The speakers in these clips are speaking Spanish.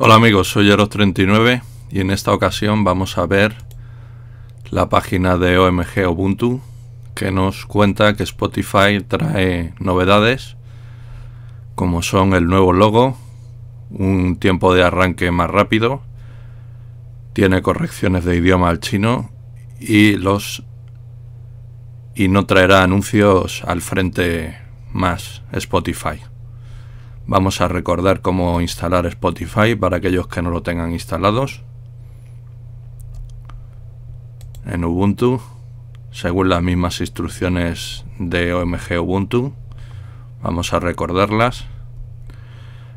Hola amigos, soy Eros39 y en esta ocasión vamos a ver la página de OMG Ubuntu que nos cuenta que Spotify trae novedades como son el nuevo logo, un tiempo de arranque más rápido, tiene correcciones de idioma al chino y los y no traerá anuncios al frente más Spotify. Vamos a recordar cómo instalar Spotify para aquellos que no lo tengan instalados. En Ubuntu, según las mismas instrucciones de OMG Ubuntu, vamos a recordarlas.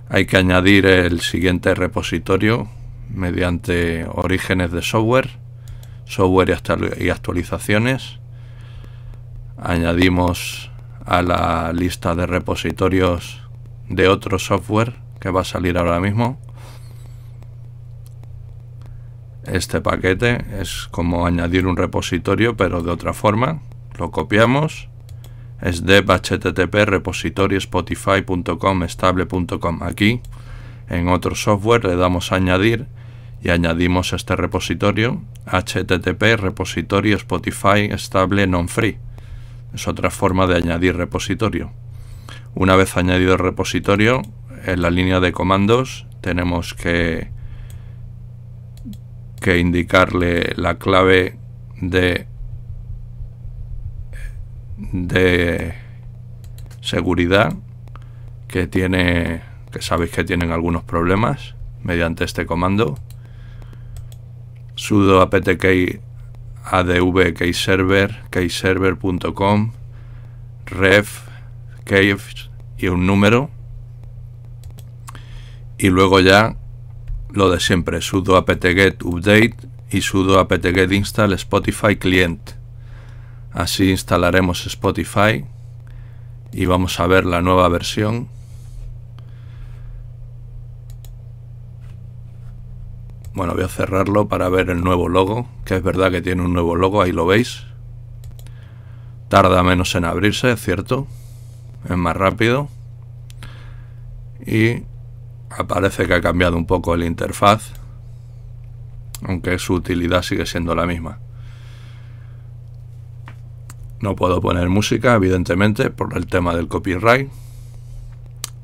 Hay que añadir el siguiente repositorio mediante orígenes de software, software y actualizaciones. Añadimos a la lista de repositorios de otro software que va a salir ahora mismo. Este paquete es como añadir un repositorio pero de otra forma. Lo copiamos. Es dev http repositorio spotify.com estable.com. Aquí en otro software le damos añadir y añadimos este repositorio http repositorio spotify estable non free. Es otra forma de añadir repositorio. Una vez añadido el repositorio, en la línea de comandos tenemos que, que indicarle la clave de, de seguridad que tiene que sabéis que tienen algunos problemas mediante este comando. Sudo apt-key adv keyserver keyserver.com ref y un número. Y luego ya lo de siempre, sudo apt-get update y sudo apt-get install Spotify client. Así instalaremos Spotify y vamos a ver la nueva versión. Bueno, voy a cerrarlo para ver el nuevo logo, que es verdad que tiene un nuevo logo, ahí lo veis. Tarda menos en abrirse, cierto es más rápido y aparece que ha cambiado un poco el interfaz aunque su utilidad sigue siendo la misma. No puedo poner música evidentemente por el tema del copyright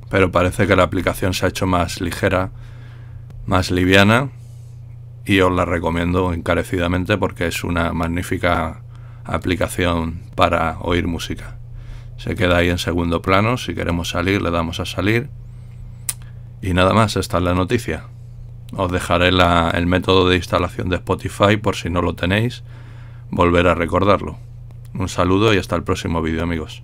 pero parece que la aplicación se ha hecho más ligera más liviana y os la recomiendo encarecidamente porque es una magnífica aplicación para oír música se queda ahí en segundo plano. Si queremos salir, le damos a salir. Y nada más, esta es la noticia. Os dejaré el método de instalación de Spotify por si no lo tenéis, volver a recordarlo. Un saludo y hasta el próximo vídeo amigos.